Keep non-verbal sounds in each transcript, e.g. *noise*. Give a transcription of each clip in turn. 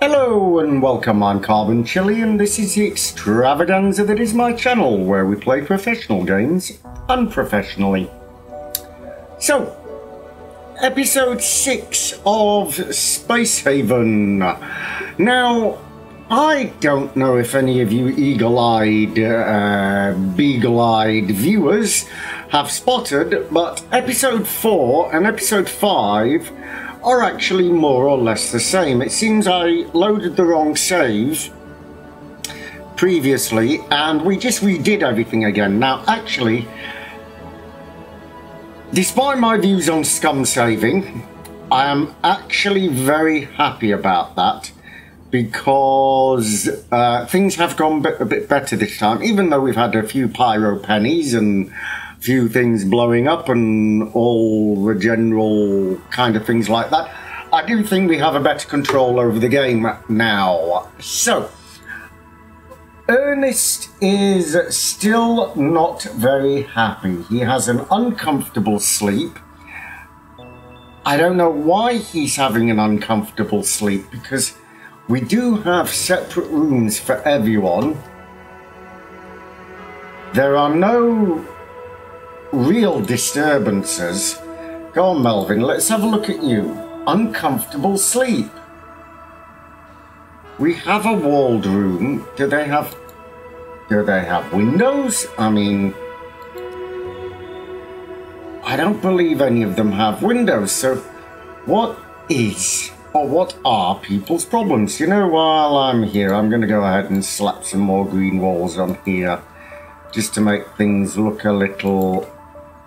Hello and welcome, I'm Carbon Chilli and this is the extravaganza that is my channel where we play professional games unprofessionally. So, episode 6 of Space Haven. Now, I don't know if any of you eagle-eyed, uh, beagle-eyed viewers have spotted, but episode 4 and episode 5 are actually more or less the same. It seems I loaded the wrong save previously and we just redid everything again. Now actually, despite my views on scum saving, I am actually very happy about that because uh, things have gone a bit better this time, even though we've had a few pyro pennies and a few things blowing up and all the general kind of things like that. I do think we have a better control over the game now. So, Ernest is still not very happy. He has an uncomfortable sleep. I don't know why he's having an uncomfortable sleep because we do have separate rooms for everyone. There are no real disturbances. Go on, Melvin, let's have a look at you. Uncomfortable sleep. We have a walled room. Do they have... Do they have windows? I mean... I don't believe any of them have windows, so what is what are people's problems? You know, while I'm here, I'm going to go ahead and slap some more green walls on here just to make things look a little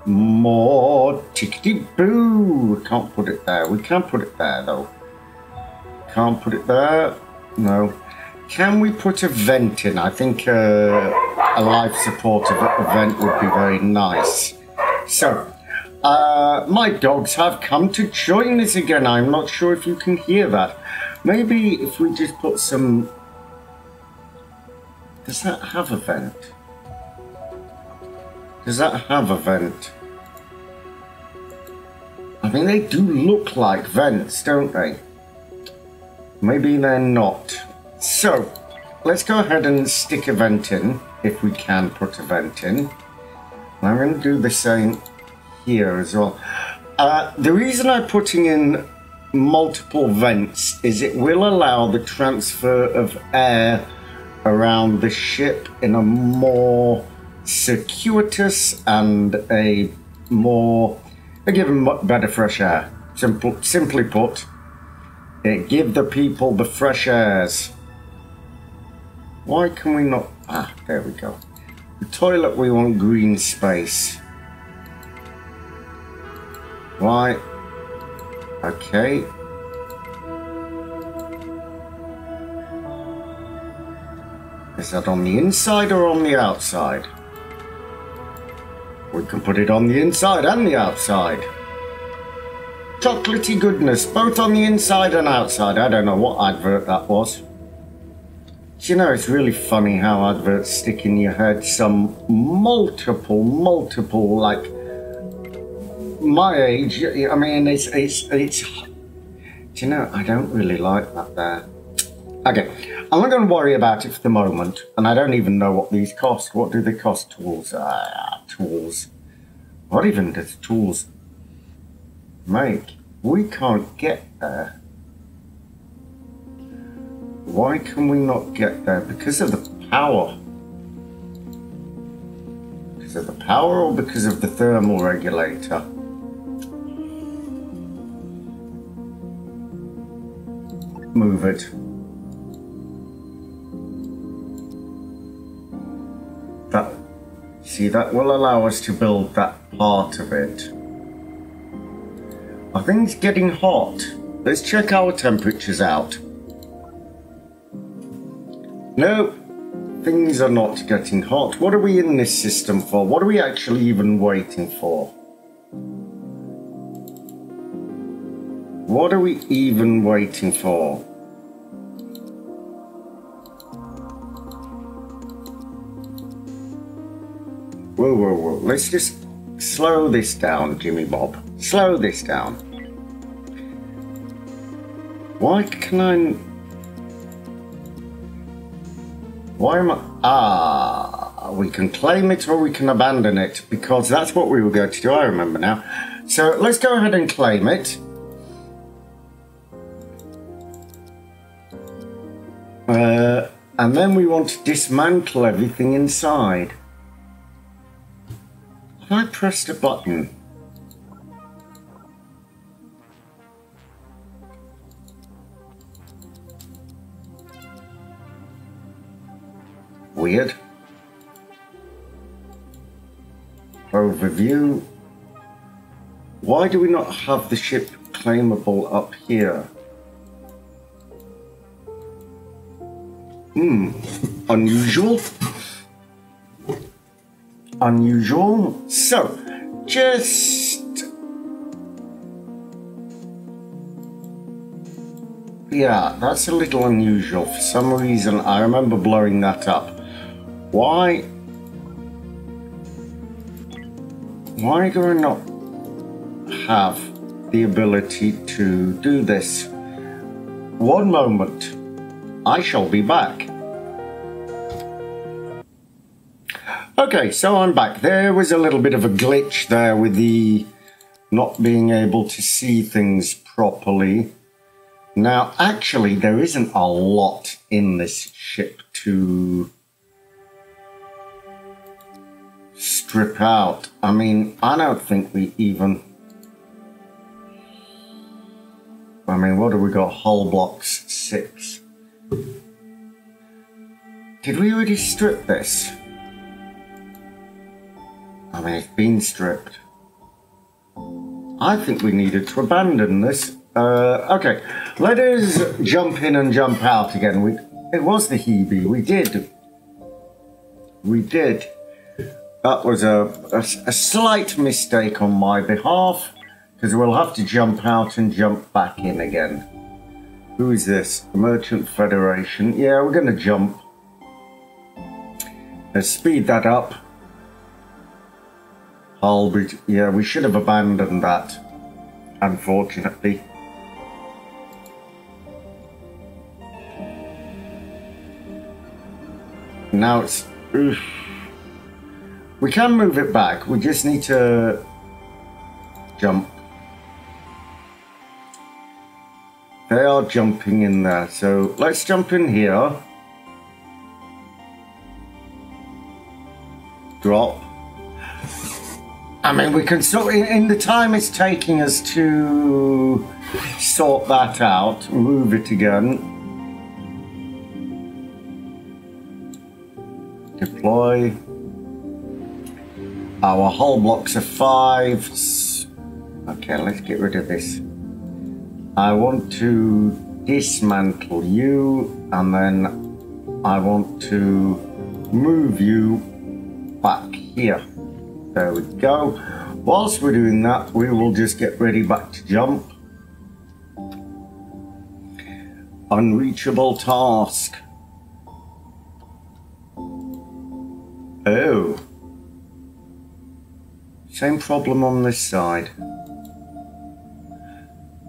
more tickety boo. We Can't put it there. We can't put it there though. Can't put it there. No. Can we put a vent in? I think uh, a life support event would be very nice. So, uh, my dogs have come to join us again. I'm not sure if you can hear that. Maybe if we just put some... Does that have a vent? Does that have a vent? I mean, they do look like vents, don't they? Maybe they're not. So, let's go ahead and stick a vent in, if we can put a vent in. I'm going to do the same here as well. Uh, the reason I'm putting in multiple vents is it will allow the transfer of air around the ship in a more circuitous and a more a given better fresh air. Simple, simply put, it give the people the fresh airs. Why can we not? Ah, there we go. The toilet, we want green space. Right. Okay. Is that on the inside or on the outside? We can put it on the inside and the outside. Chocolatey goodness, both on the inside and outside. I don't know what advert that was. Do you know, it's really funny how adverts stick in your head some multiple, multiple, like, my age, I mean, it's, it's, it's, do you know, I don't really like that there. Okay, I'm not going to worry about it for the moment, and I don't even know what these cost. What do they cost, tools? Uh, tools. What even does tools make? We can't get there. Why can we not get there? Because of the power. Because of the power or because of the thermal regulator? Move it. That, see, that will allow us to build that part of it. Are things getting hot? Let's check our temperatures out. No, things are not getting hot. What are we in this system for? What are we actually even waiting for? What are we even waiting for? Whoa, whoa, whoa. Let's just slow this down, Jimmy Bob. Slow this down. Why can I... Why am I... Ah, we can claim it or we can abandon it because that's what we were going to do, I remember now. So let's go ahead and claim it. And then we want to dismantle everything inside. I pressed a button. Weird. Overview. Why do we not have the ship claimable up here? Hmm. Unusual unusual. So, just... Yeah, that's a little unusual. For some reason, I remember blowing that up. Why... Why do I not have the ability to do this? One moment. I shall be back. Okay, so I'm back. There was a little bit of a glitch there with the not being able to see things properly. Now, actually, there isn't a lot in this ship to strip out. I mean, I don't think we even... I mean, what do we got? Hull blocks, six. Did we already strip this? I mean, it's been stripped. I think we needed to abandon this. Uh, okay, let us jump in and jump out again. We, it was the Hebe. We did. We did. That was a, a, a slight mistake on my behalf, because we'll have to jump out and jump back in again. Who is this? Merchant Federation. Yeah, we're going to jump. Let's speed that up. Albert, yeah, we should have abandoned that, unfortunately. Now it's... Oof. We can move it back, we just need to jump. They are jumping in there, so let's jump in here. Drop. I mean, we can sort in, in the time it's taking us to sort that out, move it again. Deploy. Our hull blocks are fives. Okay, let's get rid of this. I want to dismantle you and then I want to move you back here. There we go. Whilst we're doing that, we will just get ready back to jump. Unreachable task. Oh. Same problem on this side.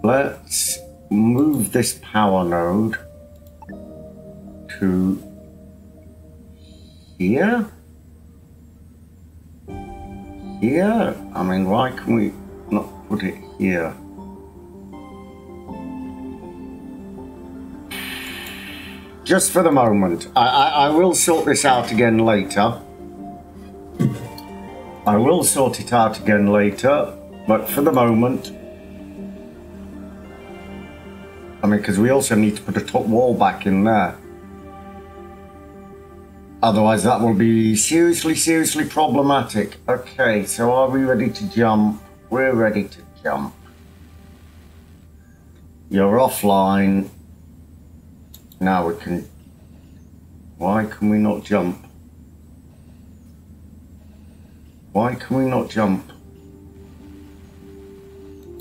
Let's move this power node to here here? I mean, why can we not put it here? Just for the moment. I, I, I will sort this out again later. I will sort it out again later, but for the moment... I mean, because we also need to put a top wall back in there. Otherwise, that will be seriously, seriously problematic. Okay, so are we ready to jump? We're ready to jump. You're offline. Now we can... Why can we not jump? Why can we not jump?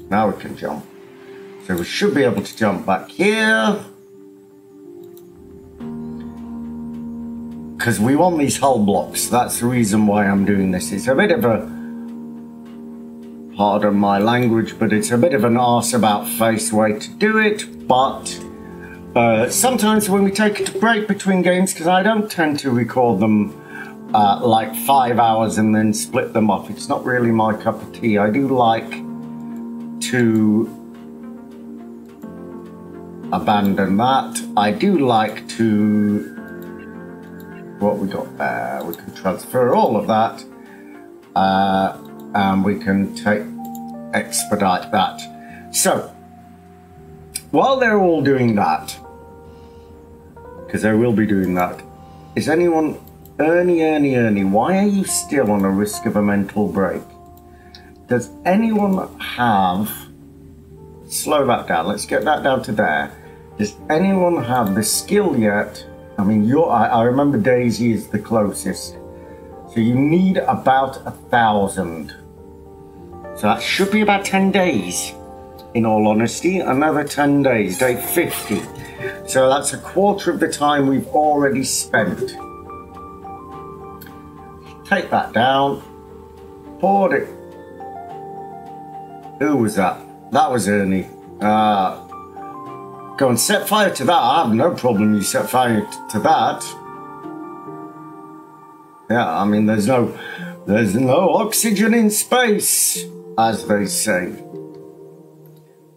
Now we can jump. So we should be able to jump back here. Because we want these hull blocks. That's the reason why I'm doing this. It's a bit of a, pardon my language, but it's a bit of an arse about face way to do it. But uh, sometimes when we take a break between games, because I don't tend to record them uh, like five hours and then split them up, it's not really my cup of tea. I do like to abandon that. I do like to what we got there. We can transfer all of that uh, and we can take expedite that. So while they're all doing that, because they will be doing that, is anyone Ernie, Ernie, Ernie, why are you still on a risk of a mental break? Does anyone have slow that down? Let's get that down to there. Does anyone have the skill yet I mean, you're, I, I remember Daisy is the closest. So you need about a thousand. So that should be about 10 days, in all honesty. Another 10 days, day 50. So that's a quarter of the time we've already spent. Take that down. Poured it. Who was that? That was Ernie. Uh, Go and set fire to that. I have no problem you set fire to that. Yeah, I mean, there's no, there's no oxygen in space, as they say.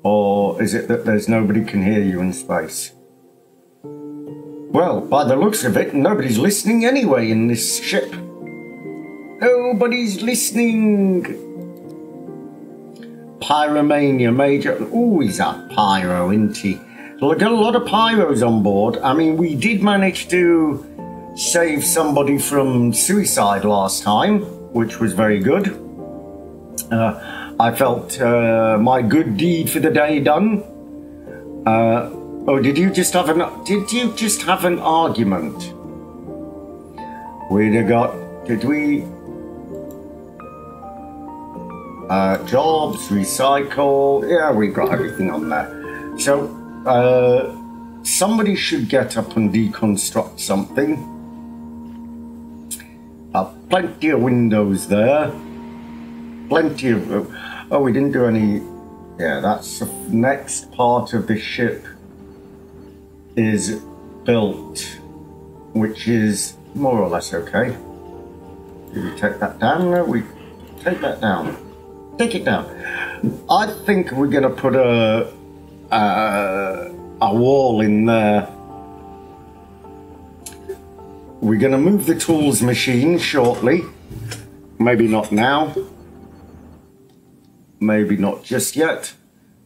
Or is it that there's nobody can hear you in space? Well, by the looks of it, nobody's listening anyway in this ship. Nobody's listening. Pyromania Major. He's a pyro, isn't he? Well, I got a lot of pyros on board. I mean, we did manage to save somebody from suicide last time, which was very good. Uh, I felt uh, my good deed for the day done. Uh, oh, did you just have an? Did you just have an argument? We'd have got. Did we? Uh, jobs, recycle. Yeah, we've got everything on there. So uh, somebody should get up and deconstruct something. Uh, plenty of windows there. Plenty of. Oh, we didn't do any. Yeah, that's the next part of the ship is built, which is more or less okay. Do we take that down? No, we take that down. Take it down. I think we're going to put a uh, a wall in there. We're going to move the tools machine shortly. Maybe not now. Maybe not just yet.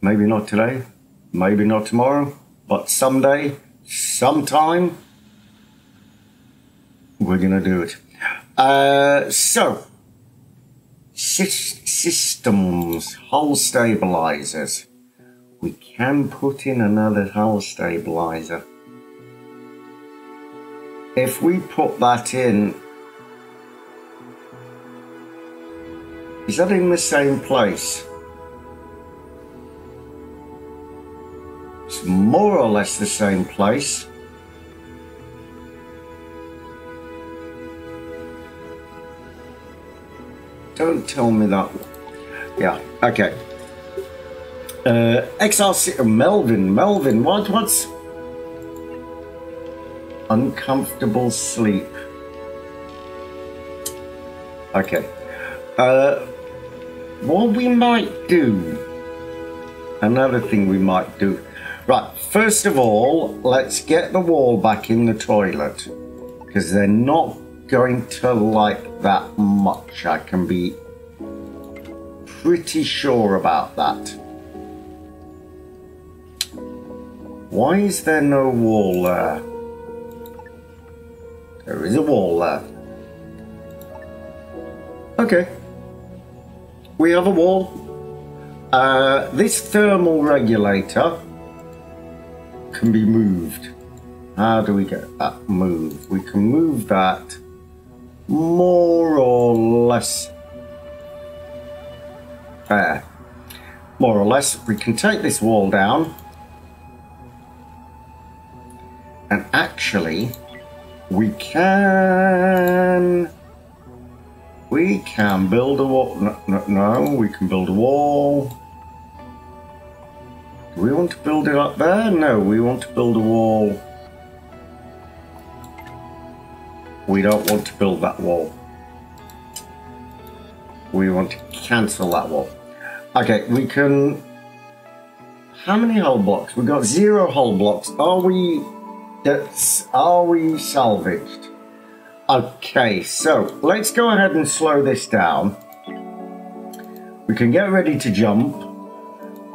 Maybe not today. Maybe not tomorrow. But someday, sometime, we're going to do it. Uh, so, systems, hull stabilizers we can put in another hull stabilizer. If we put that in, is that in the same place? It's more or less the same place. Don't tell me that. Yeah, okay. Uh, XRC Melvin, Melvin, what what's uncomfortable sleep? Okay. Uh, what we might do, another thing we might do. Right, first of all, let's get the wall back in the toilet because they're not going to like that much. I can be pretty sure about that. Why is there no wall there? There is a wall there. Okay. We have a wall. Uh, this thermal regulator can be moved. How do we get that moved? We can move that more or less there. More or less, we can take this wall down And actually, we can... We can build a wall. No, no, no, we can build a wall. Do we want to build it up there? No, we want to build a wall. We don't want to build that wall. We want to cancel that wall. Okay, we can... How many hull blocks? We've got zero hull blocks. Are we... That's, are we salvaged? Okay, so let's go ahead and slow this down. We can get ready to jump.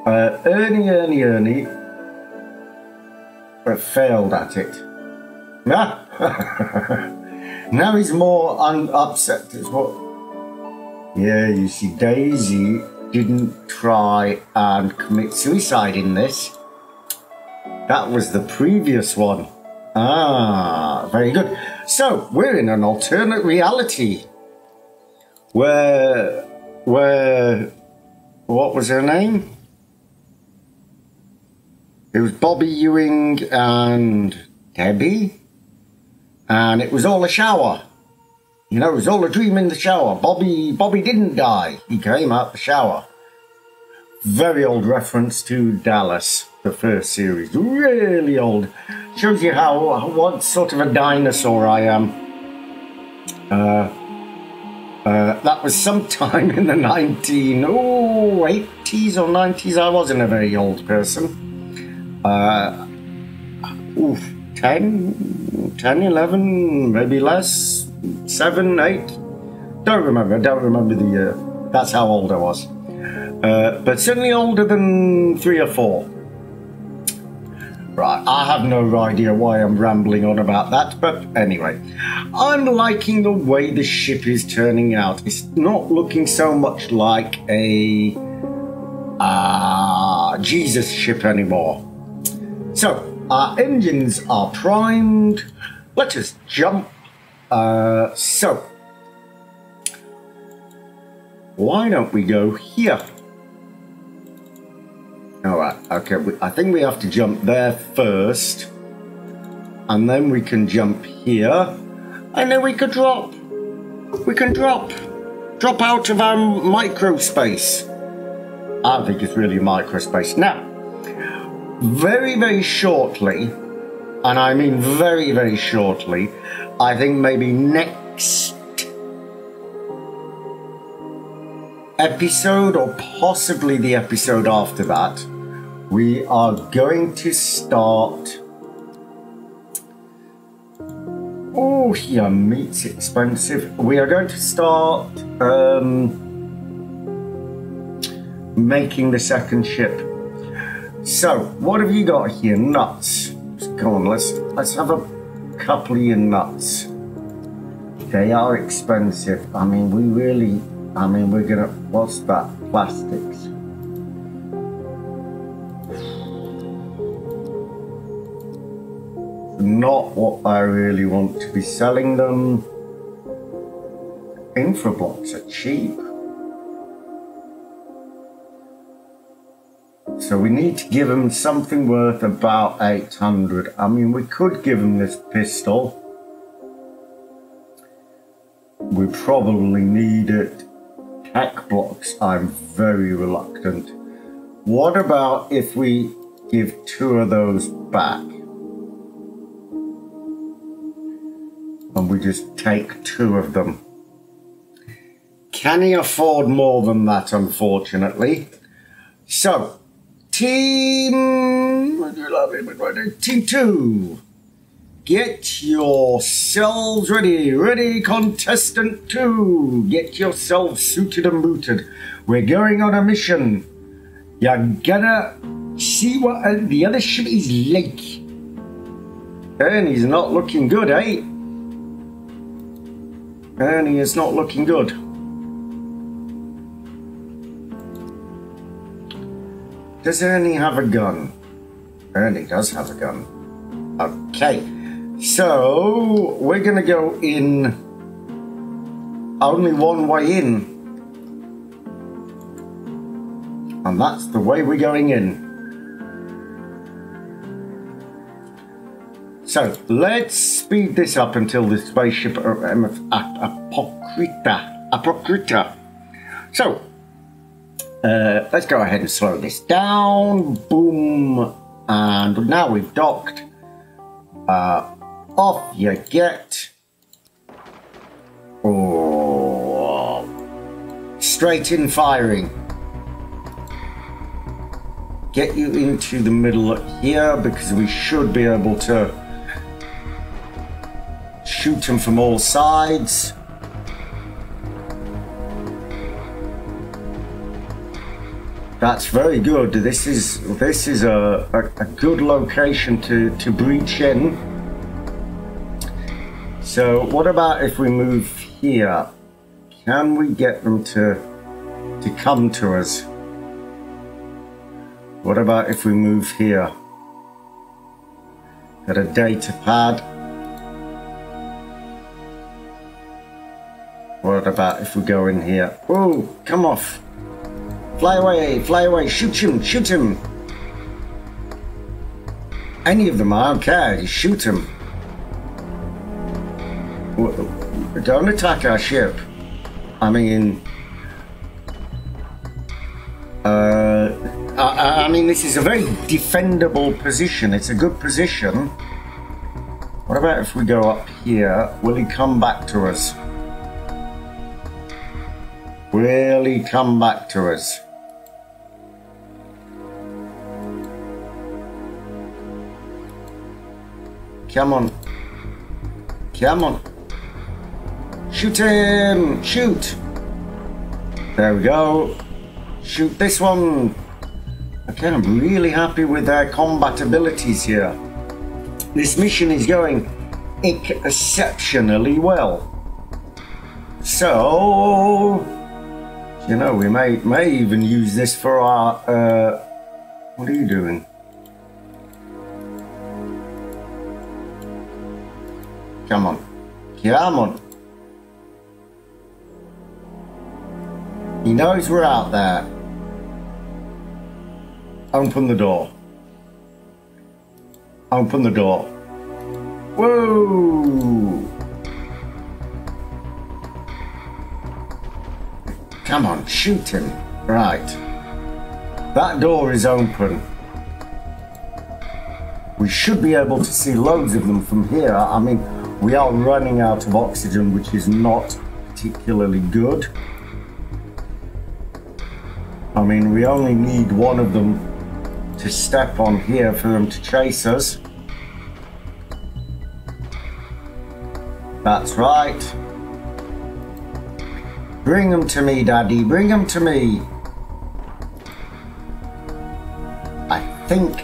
Uh, Ernie, Ernie, Ernie. But failed at it. Ah! *laughs* now he's more upset as well. Yeah, you see, Daisy didn't try and commit suicide in this. That was the previous one. Ah, very good. So we're in an alternate reality where, where, what was her name? It was Bobby Ewing and Debbie, and it was all a shower. You know, it was all a dream in the shower. Bobby, Bobby didn't die. He came out the shower. Very old reference to Dallas, the first series. Really old. Shows you how what sort of a dinosaur I am. Uh, uh, that was sometime in the 19 oh, 80s or 90s. I wasn't a very old person. Uh, oof, 10, 10, 11, maybe less, 7, 8. Don't remember. Don't remember the year. That's how old I was. Uh, but certainly older than three or four. Right, I have no idea why I'm rambling on about that, but anyway. I'm liking the way the ship is turning out. It's not looking so much like a uh, Jesus ship anymore. So, our engines are primed. Let us jump. Uh, so, why don't we go here? All right, okay, I think we have to jump there first. And then we can jump here. And then we could drop. We can drop. Drop out of our microspace. I think it's really microspace. Now, very, very shortly, and I mean very, very shortly, I think maybe next episode or possibly the episode after that, we are going to start. Oh, yeah, meat's expensive. We are going to start um, making the second ship. So, what have you got here? Nuts. Come on, let's let's have a couple of your nuts. They are expensive. I mean, we really. I mean, we're gonna. What's that? Plastics. Not what I really want to be selling them. Infrablocks are cheap. So we need to give them something worth about 800. I mean, we could give them this pistol. We probably need it. Tech blocks, I'm very reluctant. What about if we give two of those back? And we just take two of them. Can he afford more than that, unfortunately? So, team... Team two. Get yourselves ready. Ready, contestant two. Get yourselves suited and booted. We're going on a mission. You're gonna see what the other ship is like. And he's not looking good, eh? Ernie is not looking good. Does Ernie have a gun? Ernie does have a gun. Okay, so we're gonna go in only one way in. And that's the way we're going in. So let's speed this up until the spaceship um, Apocrita. Apocrita. So uh, let's go ahead and slow this down. Boom. And now we've docked. Uh, off you get. Oh. Straight in firing. Get you into the middle here because we should be able to shoot them from all sides. That's very good. This is this is a, a, a, good location to, to breach in. So what about if we move here? Can we get them to to come to us? What about if we move here? Got a data pad. What about if we go in here? Oh, come off. Fly away, fly away, shoot him, shoot him. Any of them, I don't care, just shoot him. Don't attack our ship. I mean... Uh, I, I mean, this is a very defendable position. It's a good position. What about if we go up here? Will he come back to us? Really come back to us. Come on. Come on. Shoot him! Shoot! There we go. Shoot this one. Okay, I'm really happy with their combat abilities here. This mission is going exceptionally well. So, you know, we may may even use this for our. Uh, what are you doing? Come on, come on. He knows we're out there. Open the door. Open the door. Whoa! Come on, shoot him. Right. That door is open. We should be able to see loads of them from here. I mean, we are running out of oxygen, which is not particularly good. I mean, we only need one of them to step on here for them to chase us. That's right. Bring them to me, Daddy. Bring them to me. I think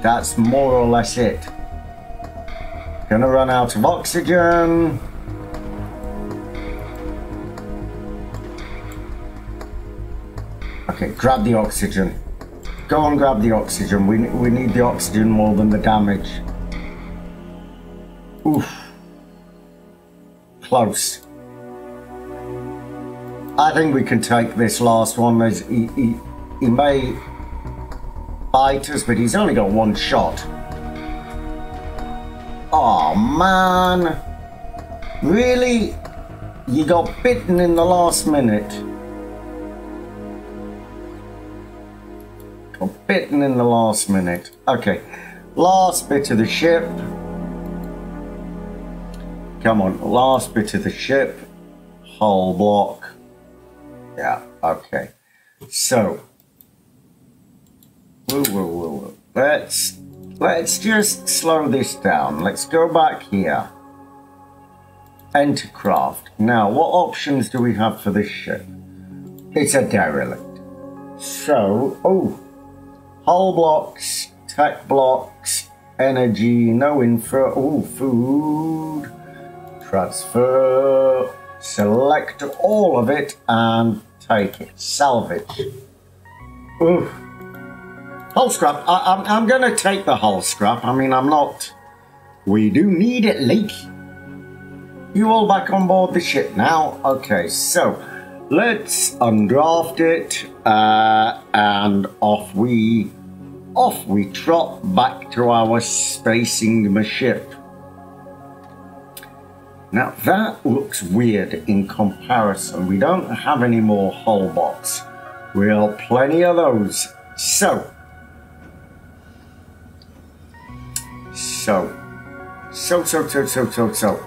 that's more or less it. Gonna run out of oxygen. Okay, grab the oxygen. Go and grab the oxygen. We, we need the oxygen more than the damage. Oof. Close. I think we can take this last one. He, he, he may bite us, but he's only got one shot. Oh man. Really? You got bitten in the last minute. Got bitten in the last minute. Okay. Last bit of the ship. Come on, last bit of the ship. Hull block. Yeah, okay. So, whoa, whoa, whoa, whoa. let's let's just slow this down. Let's go back here. Enter craft. Now, what options do we have for this ship? It's a derelict. So, oh, hull blocks, tech blocks, energy, no infra, oh, food, transfer, select all of it and take it. Salvage. Ooh. Hull scrap. I, am I'm, I'm going to take the hull scrap. I mean, I'm not... We do need it, Leak. You all back on board the ship now? Okay, so let's undraft it uh, and off we off we trot back to our spacing ship. Now that looks weird in comparison. We don't have any more hull box. We have plenty of those. So, so, so, so, so, so, so, so.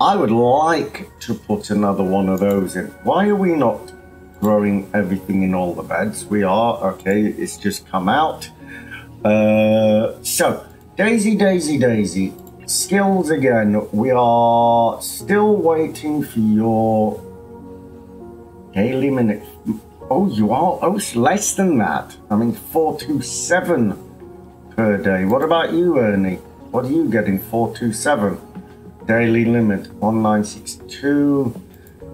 I would like to put another one of those in. Why are we not growing everything in all the beds? We are, okay, it's just come out. Uh, so, Daisy, Daisy, Daisy, skills again. We are still waiting for your daily minute. Oh, you are? Oh, it's less than that. I mean, 427 per day. What about you, Ernie? What are you getting? 427 daily limit 1962.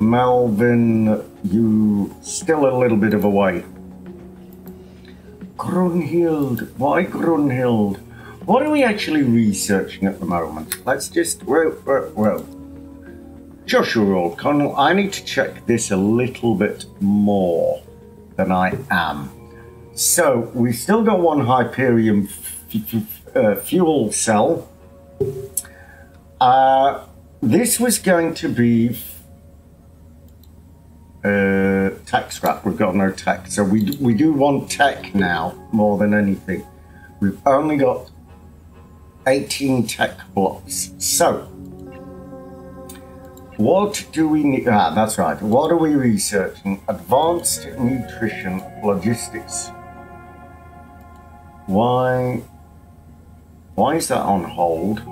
Melvin, you still a little bit of a way. Grunhild, why Grunhild? What are we actually researching at the moment? Let's just, well, well, well. Joshua Old Connell, I need to check this a little bit more than I am. So, we've still got one Hyperion uh, fuel cell uh, this was going to be uh, tech scrap. We've got no tech, so we we do want tech now more than anything. We've only got 18 tech blocks. So, what do we need? Ah, that's right. What are we researching? Advanced nutrition logistics. Why? Why is that on hold?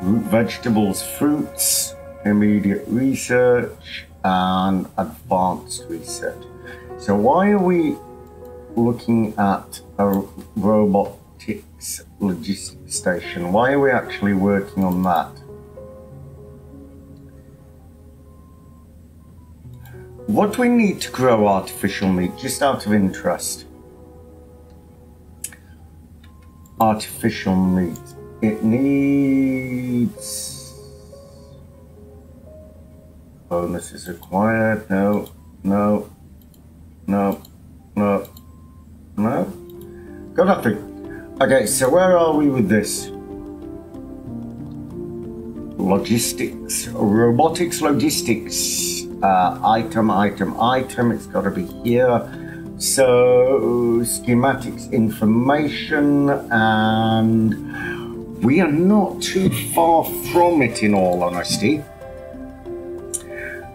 root vegetables, fruits, immediate research, and advanced research. So why are we looking at a robotics logistics station? Why are we actually working on that? What do we need to grow artificial meat, just out of interest? Artificial meat. It needs bonus is required. No, no, no, no, no. Got nothing. Okay, so where are we with this? Logistics, robotics, logistics. Uh, item, item, item. It's got to be here. So schematics, information, and we are not too far from it, in all honesty.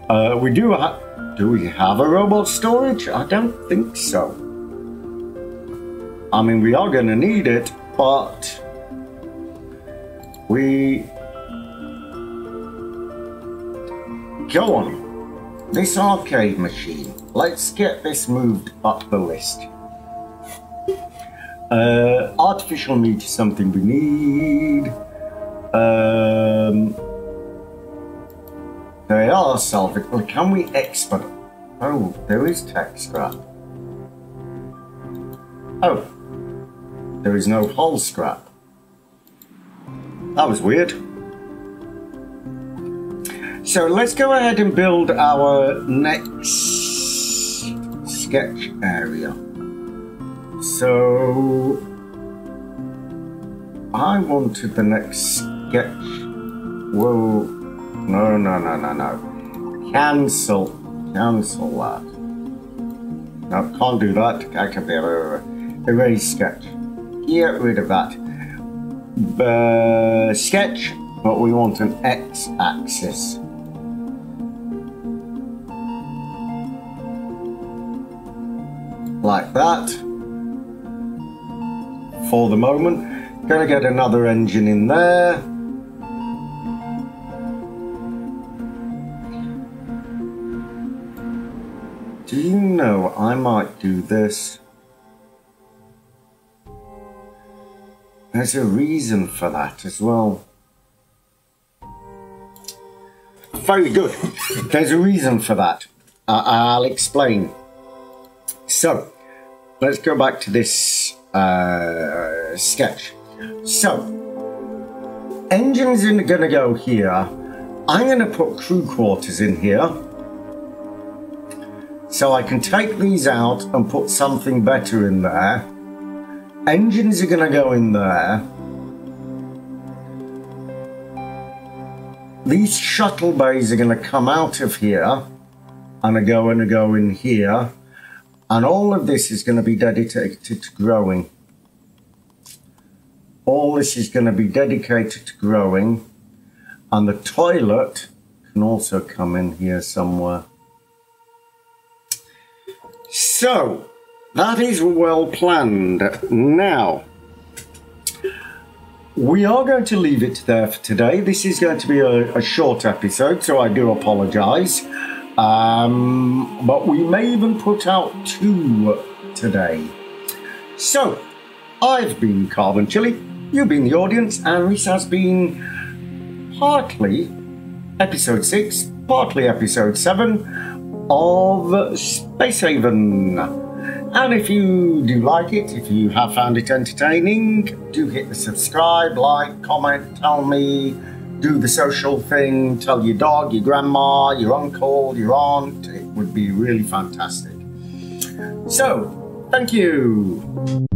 Uh, we do have. Do we have a robot storage? I don't think so. I mean, we are going to need it, but we go on. This arcade machine. Let's get this moved up the list. Uh, artificial meat is something we need. Um, they are salvageable. Can we export? Oh, there is tech scrap. Oh, there is no hull scrap. That was weird. So let's go ahead and build our next sketch area. So I wanted the next sketch. Whoa. No, no, no, no, no. Cancel. Cancel that. No, can't do that. I can be erase sketch. Get rid of that. Uh, sketch, but we want an x-axis. Like that for the moment. Gonna get another engine in there. Do you know I might do this? There's a reason for that as well. Very good. There's a reason for that. I'll explain. So, let's go back to this uh, sketch. So, engines are going to go here. I'm going to put crew quarters in here. So I can take these out and put something better in there. Engines are going to go in there. These shuttle bays are going to come out of here and are going to go in here. And all of this is going to be dedicated to growing. All this is going to be dedicated to growing. And the toilet can also come in here somewhere. So, that is well planned. Now, we are going to leave it there for today. This is going to be a, a short episode, so I do apologise. Um, but we may even put out two today. So, I've been Carbon Chilli, you've been the audience, and this has been partly episode 6, partly episode 7 of Space Haven. And if you do like it, if you have found it entertaining, do hit the subscribe, like, comment, tell me, do the social thing, tell your dog, your grandma, your uncle, your aunt. It would be really fantastic. So, thank you.